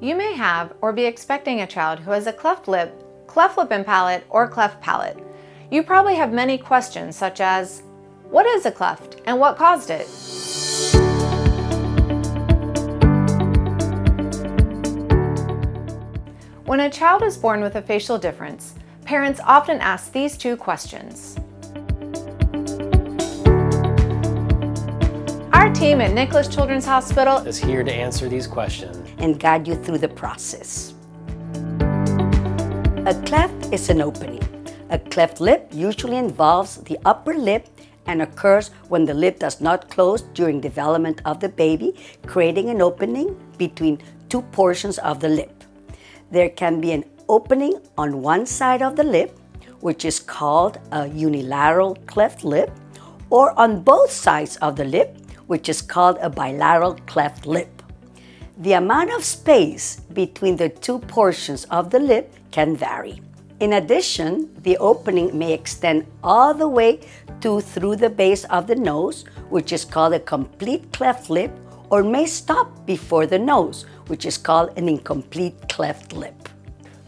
You may have or be expecting a child who has a cleft lip, cleft lip and palate, or cleft palate. You probably have many questions such as, what is a cleft and what caused it? When a child is born with a facial difference, parents often ask these two questions. Team at Nicklaus Children's Hospital is here to answer these questions and guide you through the process. A cleft is an opening. A cleft lip usually involves the upper lip and occurs when the lip does not close during development of the baby, creating an opening between two portions of the lip. There can be an opening on one side of the lip, which is called a unilateral cleft lip, or on both sides of the lip, which is called a bilateral cleft lip. The amount of space between the two portions of the lip can vary. In addition, the opening may extend all the way to through the base of the nose, which is called a complete cleft lip, or may stop before the nose, which is called an incomplete cleft lip.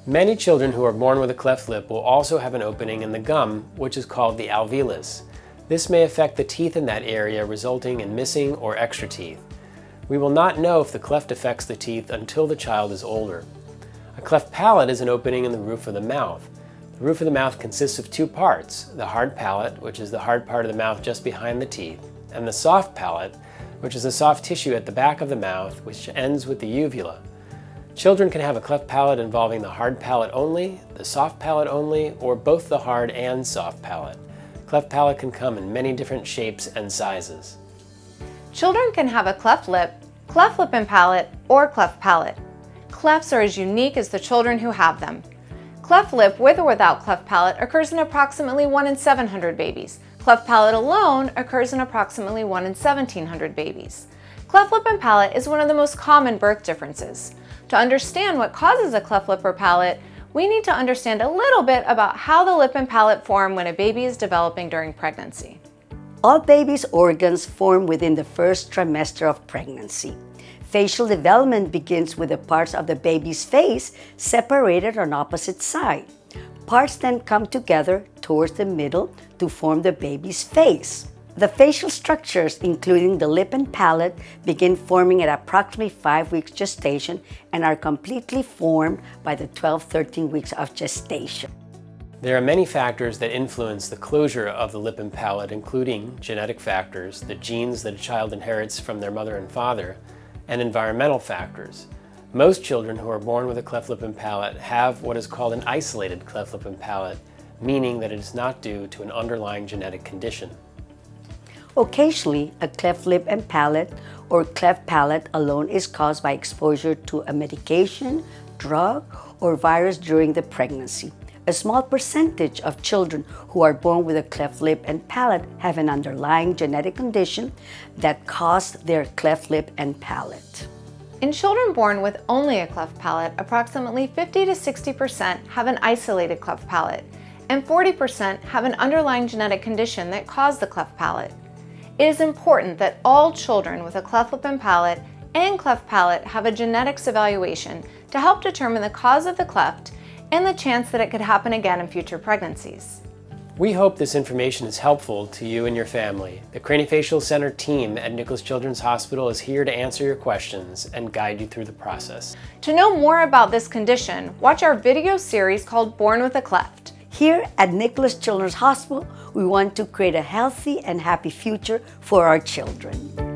Many children who are born with a cleft lip will also have an opening in the gum, which is called the alveolus. This may affect the teeth in that area, resulting in missing or extra teeth. We will not know if the cleft affects the teeth until the child is older. A cleft palate is an opening in the roof of the mouth. The roof of the mouth consists of two parts, the hard palate, which is the hard part of the mouth just behind the teeth, and the soft palate, which is the soft tissue at the back of the mouth, which ends with the uvula. Children can have a cleft palate involving the hard palate only, the soft palate only, or both the hard and soft palate. Cleft palate can come in many different shapes and sizes. Children can have a cleft lip, cleft lip and palate, or cleft palate. Clefts are as unique as the children who have them. Cleft lip with or without cleft palate occurs in approximately 1 in 700 babies, Cleft palate alone occurs in approximately 1 in 1700 babies. Cleft lip and palate is one of the most common birth differences. To understand what causes a cleft lip or palate, we need to understand a little bit about how the lip and palate form when a baby is developing during pregnancy. All babies' organs form within the first trimester of pregnancy. Facial development begins with the parts of the baby's face separated on opposite sides. Parts then come together towards the middle to form the baby's face. The facial structures, including the lip and palate, begin forming at approximately 5 weeks gestation and are completely formed by the 12-13 weeks of gestation. There are many factors that influence the closure of the lip and palate, including genetic factors, the genes that a child inherits from their mother and father, and environmental factors. Most children who are born with a cleft lip and palate have what is called an isolated cleft lip and palate, meaning that it is not due to an underlying genetic condition. Occasionally, a cleft lip and palate or cleft palate alone is caused by exposure to a medication, drug, or virus during the pregnancy. A small percentage of children who are born with a cleft lip and palate have an underlying genetic condition that caused their cleft lip and palate. In children born with only a cleft palate, approximately 50 to 60% have an isolated cleft palate, and 40% have an underlying genetic condition that caused the cleft palate. It is important that all children with a cleft lip and palate and cleft palate have a genetics evaluation to help determine the cause of the cleft and the chance that it could happen again in future pregnancies. We hope this information is helpful to you and your family. The Craniofacial Center team at Nicklaus Children's Hospital is here to answer your questions and guide you through the process. To know more about this condition, watch our video series called Born with a Cleft. Here at Nicklaus Children's Hospital, we want to create a healthy and happy future for our children.